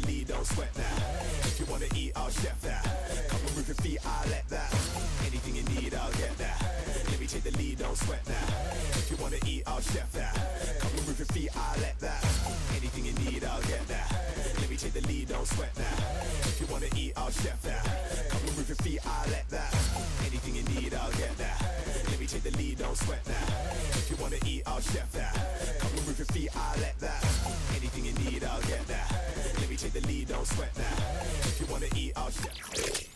don't sweat that. If you wanna eat, I'll chef that. Come and move your feet, I'll let that. Anything you need, I'll get that. Let me take the lead, don't sweat that. If you wanna eat, I'll chef that. Come and move your feet, I'll let that. Anything you need, I'll get that. Let me take the lead, don't sweat that. If you wanna eat, I'll chef that. Come and move your feet, I'll let that. Anything you need, I'll get that. Let me take the lead, don't sweat that. If you wanna eat, I'll chef that. Come and move your feet, I'll let that. Anything you need, I'll get that. Take the lead, don't sweat that. If you wanna eat, I'll chef.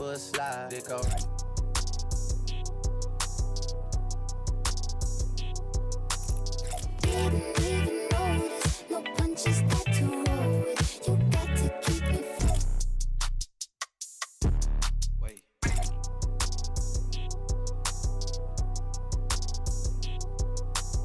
Right foot slide. It go